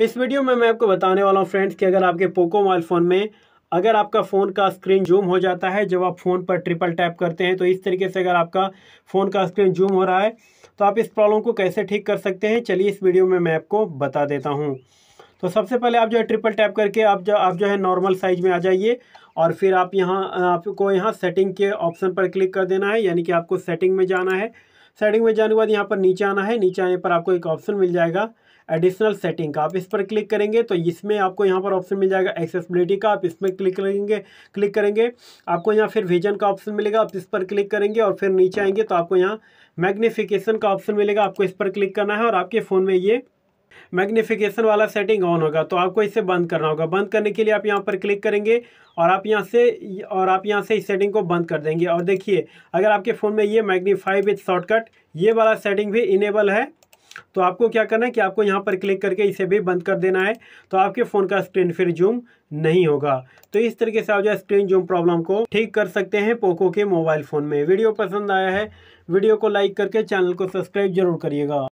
इस वीडियो में मैं आपको बताने वाला हूँ फ्रेंड्स कि अगर आपके पोको मोबाइल फ़ोन में अगर आपका फ़ोन का स्क्रीन जूम हो जाता है, जब आप फ़ोन पर ट्रिपल टैप करते हैं तो इस तरीके से अगर आपका फ़ोन का स्क्रीन जूम हो रहा है तो आप इस प्रॉब्लम को कैसे ठीक कर सकते हैं, चलिए इस वीडियो में मैं आपको बता देता हूँ। तो सबसे पहले आप जो है ट्रिपल टैप करके आप जो आप जो है नॉर्मल साइज़ में आ जाइए और फिर आप यहाँ, आपको यहाँ सेटिंग के ऑप्शन पर क्लिक कर देना है, यानी कि आपको सेटिंग में जाना है। सेटिंग में जाने के बाद यहाँ पर नीचे आना है, नीचे आने पर आपको एक ऑप्शन मिल जाएगा। एडिशनल सेटिंग का। आप इस पर क्लिक करेंगे तो इसमें आपको यहाँ पर ऑप्शन मिल जाएगा एक्सेसिबिलिटी का। आप इसमें क्लिक करेंगे क्लिक करेंगे, आपको यहाँ फिर विजन का ऑप्शन मिलेगा। आप इस पर क्लिक करेंगे और फिर नीचे आएँगे तो आपको यहाँ मैग्नीफिकेशन का ऑप्शन मिलेगा। आपको इस पर क्लिक करना है और आपके फ़ोन में ये मैग्नीफिकेशन वाला सेटिंग ऑन होगा। तो आपको इसे बंद करना होगा। बंद करने के लिए आप यहाँ पर क्लिक करेंगे और आप यहाँ से, और आप यहाँ से इस सेटिंग को बंद कर देंगे। और देखिए, अगर आपके फ़ोन में ये मैग्नीफाई विथ शॉर्टकट, ये वाला सेटिंग भी इनेबल है। तो आपको क्या करना है कि आपको यहाँ पर क्लिक करके इसे भी बंद कर देना है। तो आपके फ़ोन का स्क्रीन फिर जूम नहीं होगा। तो इस तरीके से आप जो स्क्रीन जूम प्रॉब्लम को ठीक कर सकते हैं पोको के मोबाइल फ़ोन में। वीडियो पसंद आया है, वीडियो को लाइक करके चैनल को सब्सक्राइब ज़रूर करिएगा।